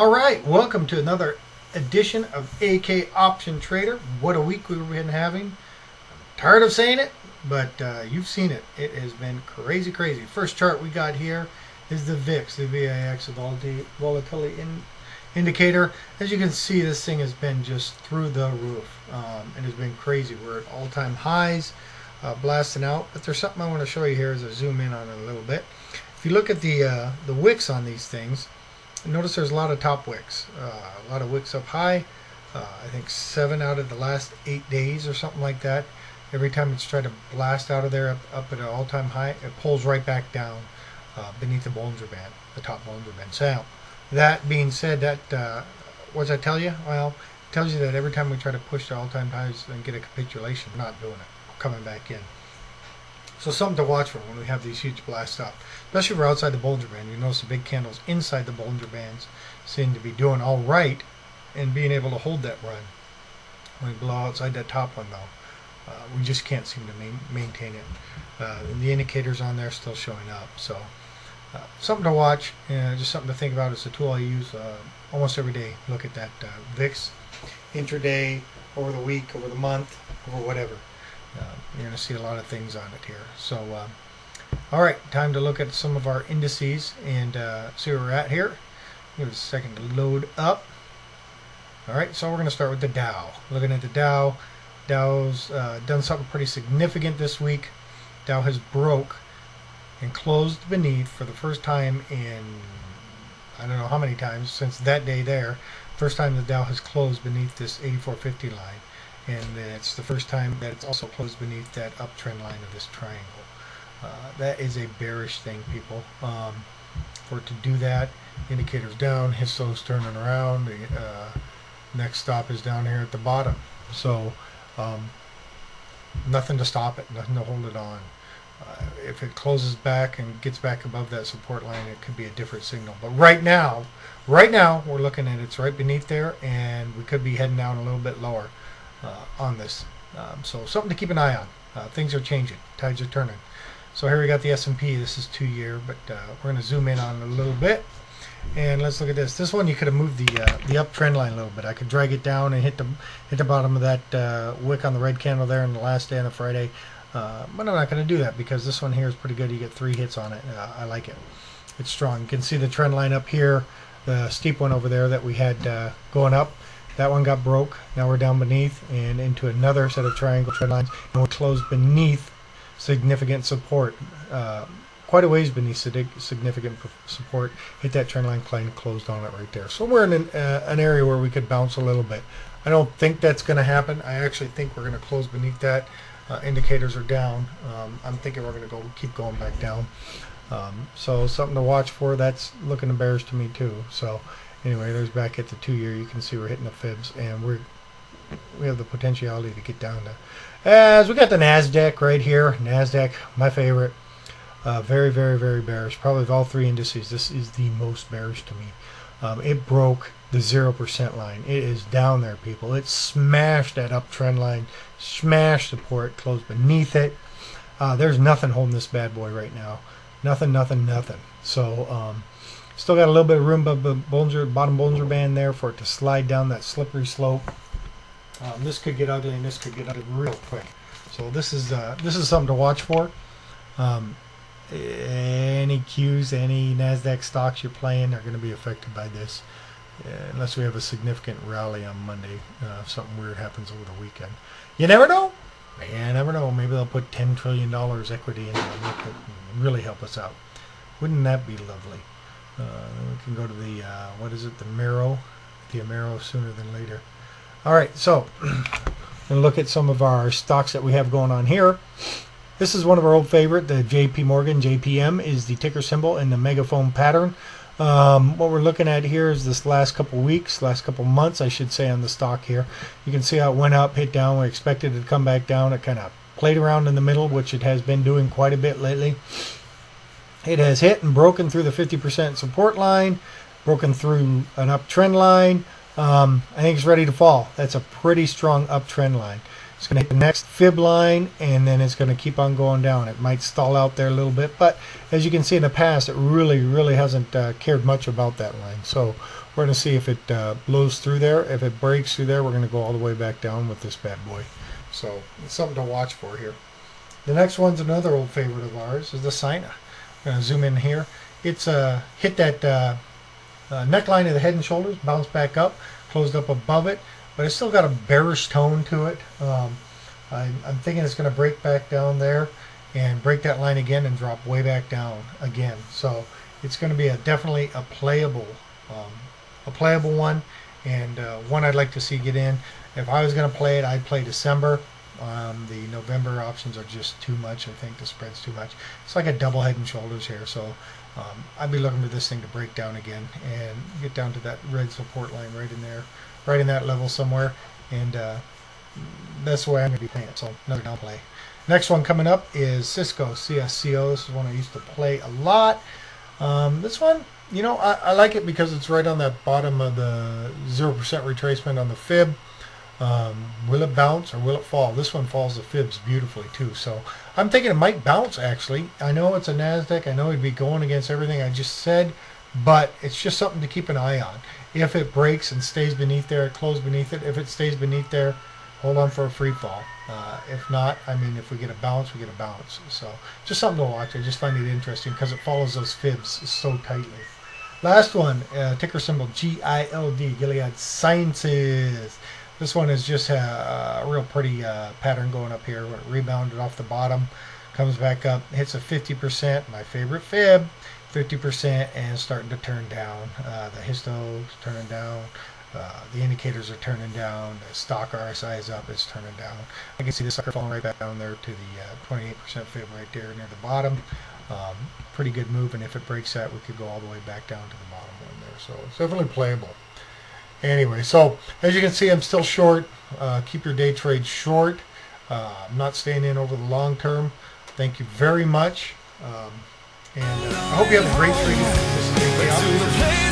All right, welcome to another edition of AK Option Trader. What a week we've been having. I'm tired of saying it, but uh, you've seen it. It has been crazy, crazy. First chart we got here is the VIX, the VIX, the volatility in, indicator. As you can see, this thing has been just through the roof. Um, it has been crazy. We're at all-time highs, uh, blasting out. But there's something I want to show you here as I zoom in on it a little bit. If you look at the uh, the wicks on these things, notice there's a lot of top wicks, uh, a lot of wicks up high. Uh, I think seven out of the last eight days or something like that. Every time it's tried to blast out of there up, up at an all-time high, it pulls right back down uh, beneath the Bollinger Band, the top Bollinger Band. So that being said, that uh, what does that tell you? Well, it tells you that every time we try to push the all-time highs and get a capitulation, not doing it, coming back in. So something to watch for when we have these huge blasts up. Especially if we're outside the Bollinger Band. You notice the big candles inside the Bollinger Bands seem to be doing all right and being able to hold that run. When we blow outside that top one though, uh, we just can't seem to main, maintain it. Uh, the indicators on there still showing up. So uh, something to watch and just something to think about. It's a tool I use uh, almost every day. Look at that uh, VIX intraday, over the week, over the month, over whatever. You're going to see a lot of things on it here. So, uh, all right, time to look at some of our indices and uh, see where we're at here. Give it a second to load up. All right, so we're going to start with the Dow. Looking at the Dow, Dow's uh, done something pretty significant this week. Dow has broke and closed beneath for the first time in I don't know how many times since that day there. First time the Dow has closed beneath this 8450 line and it's the first time that it's also closed beneath that uptrend line of this triangle. Uh, that is a bearish thing, people. Um, for it to do that, indicators down, histo's turning around. The uh, next stop is down here at the bottom. So um, nothing to stop it, nothing to hold it on. Uh, if it closes back and gets back above that support line, it could be a different signal. But right now, right now, we're looking at it's right beneath there, and we could be heading down a little bit lower uh, on this. Um, so something to keep an eye on. Uh, things are changing. Tides are turning. So here we got the S&P. This is two year, but uh, we're going to zoom in on it a little bit. And let's look at this. This one you could have moved the uh, the uptrend line a little bit. I could drag it down and hit the hit the bottom of that uh, wick on the red candle there on the last day on the Friday. Uh, but I'm not going to do that because this one here is pretty good. You get three hits on it. Uh, I like it. It's strong. You can see the trend line up here, the steep one over there that we had uh, going up. That one got broke. Now we're down beneath and into another set of triangle trend lines. And we're closed beneath significant support. Uh, quite a ways beneath significant support. Hit that trend line, closed on it right there. So we're in an, uh, an area where we could bounce a little bit. I don't think that's going to happen. I actually think we're going to close beneath that. Uh, indicators are down. Um, I'm thinking we're going to go keep going back down. Um, so something to watch for. That's looking bearish to me too. So anyway, there's back at the two year. You can see we're hitting the fibs, and we're we have the potentiality to get down to. As we got the Nasdaq right here, Nasdaq, my favorite. Uh, very, very, very bearish. Probably of all three indices, this is the most bearish to me. Um, it broke the zero percent line. It is down there, people. It smashed that uptrend line, smashed support, closed beneath it. Uh, there's nothing holding this bad boy right now. Nothing, nothing, nothing. So um, Still got a little bit of room above the bottom Bollinger Band there for it to slide down that slippery slope. Um, this could get ugly and this could get ugly real quick. So this is uh, this is something to watch for. Um, any cues, any Nasdaq stocks you're playing are going to be affected by this, uh, unless we have a significant rally on Monday. Uh, something weird happens over the weekend. You never know. You never know. Maybe they'll put ten trillion dollars equity in into it and really help us out. Wouldn't that be lovely? Uh, we can go to the, uh, what is it, the Mero, the Amero sooner than later. All right, so and look at some of our stocks that we have going on here. This is one of our old favorite, the JP Morgan, JPM is the ticker symbol in the megaphone pattern. Um, what we're looking at here is this last couple weeks, last couple months, I should say, on the stock here. You can see how it went up, hit down. We expected it to come back down. It kind of played around in the middle, which it has been doing quite a bit lately. It has hit and broken through the 50% support line, broken through an uptrend line. Um, I think it's ready to fall. That's a pretty strong uptrend line. It's going to hit the next fib line, and then it's going to keep on going down. It might stall out there a little bit, but as you can see in the past, it really, really hasn't uh, cared much about that line. So We're going to see if it uh, blows through there. If it breaks through there, we're going to go all the way back down with this bad boy. So it's something to watch for here. The next one's another old favorite of ours is the Sina. To zoom in here. It's uh, hit that uh, uh, neckline of the head and shoulders, bounced back up, closed up above it, but it's still got a bearish tone to it. Um, I'm, I'm thinking it's going to break back down there and break that line again and drop way back down again. So it's going to be a definitely a playable, um, a playable one, and uh, one I'd like to see get in. If I was going to play it, I'd play December. Um, the November options are just too much. I think the spread's too much. It's like a double head and shoulders here. So um, I'd be looking for this thing to break down again and get down to that red support line right in there, right in that level somewhere. And uh, that's the way I'm going to be playing it. So another down play. Next one coming up is Cisco CSCO. This is one I used to play a lot. Um, this one, you know, I, I, like it because it's right on that bottom of the 0% retracement on the fib. Um, will it bounce or will it fall? This one falls the fibs beautifully too. So I'm thinking it might bounce actually. I know it's a NASDAQ. I know it'd be going against everything I just said, but it's just something to keep an eye on. If it breaks and stays beneath there, close beneath it. If it stays beneath there, hold on for a free fall. Uh, if not, I mean, if we get a bounce, we get a bounce. So just something to watch. I just find it interesting because it follows those fibs so tightly. Last one, uh, ticker symbol GILD, Gilead Sciences. This one is just a, a real pretty uh, pattern going up here. It rebounded off the bottom, comes back up, hits a 50%, my favorite fib, 50%, and starting to turn down. Uh, the histo is turning down. Uh, the indicators are turning down. The stock RSI is up. It's turning down. I can see the sucker falling right back down there to the 28% uh, fib right there near the bottom. Um, pretty good move, and if it breaks that, we could go all the way back down to the bottom one there. So it's definitely playable. Anyway, so as you can see, I'm still short. Uh, keep your day trade short. Uh, I'm not staying in over the long term. Thank you very much. Um, and uh, I hope you have a great is